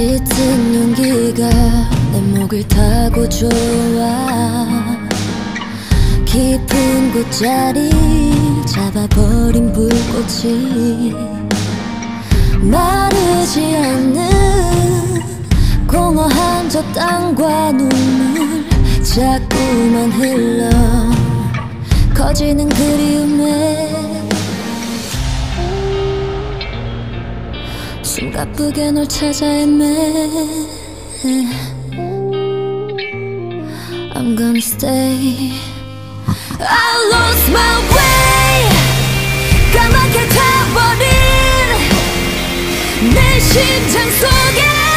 짙은 용기가 내 목을 타고 좋아. 깊은 곳자리 잡아버린 불꽃이 마르지 않는 공허한 저 땅과 눈물 자꾸만 흘러 커지는 그리움에 숨가쁘게 널 찾아 헤매 I'm gonna stay I lost my way 까맣게 타버린 내 심장 속에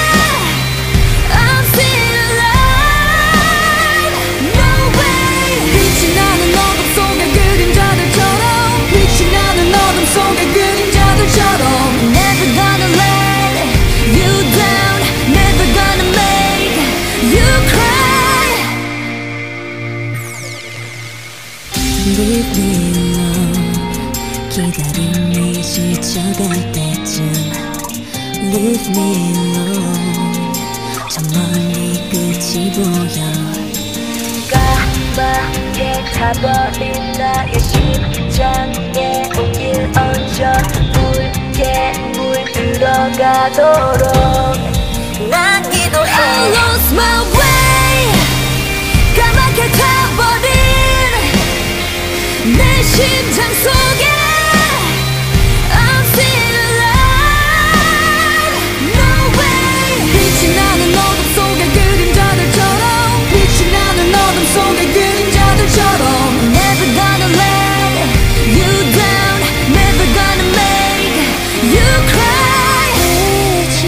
Leave me alone 기다림이 지쳐갈 때쯤 Leave me alone. 저 멀리 끝이 보여. 까맣게 타버린 나의 심장에 온길 얹어 붉게 물들어가도록. 난 기도해 I lost my 심장 속에 I'm still alive No way 빛이 나는 어둠 속의 그림자들처럼 빛이 나는 어둠 속의 그림자들처럼 Never gonna let you down Never gonna make you cry 빛이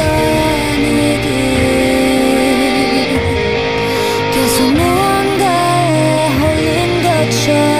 아니 길 계속 무언가에 홀린 것처럼